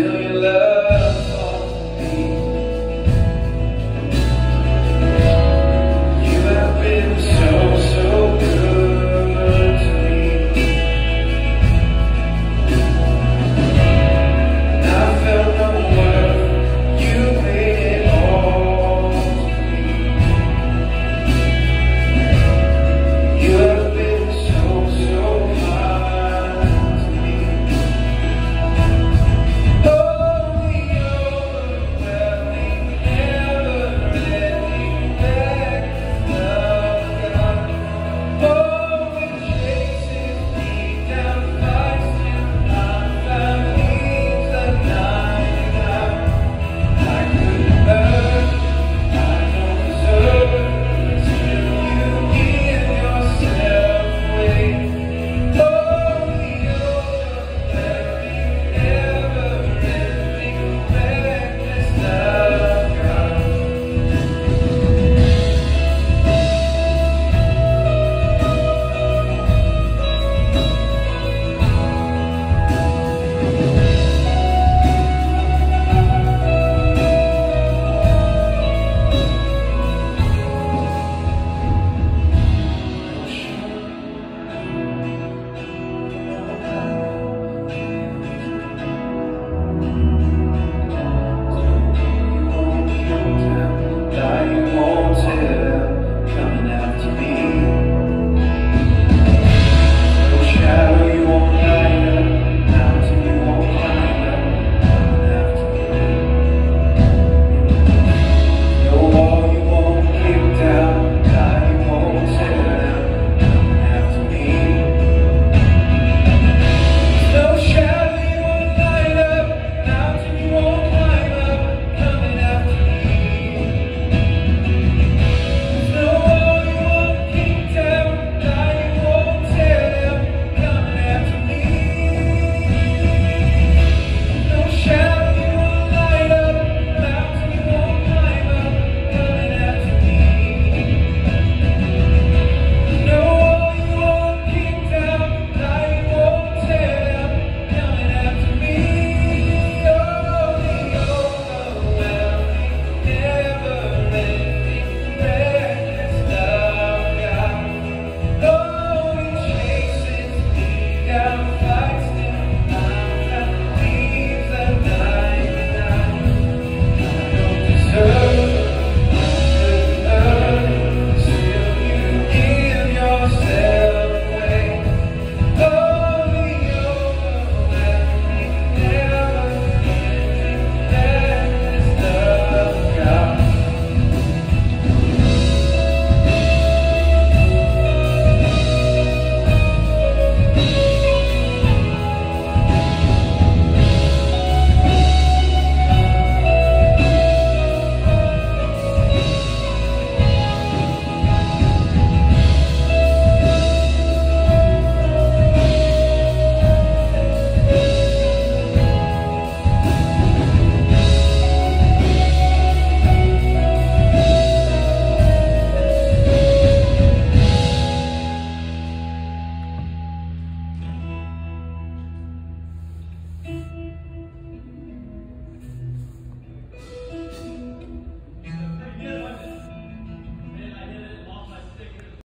was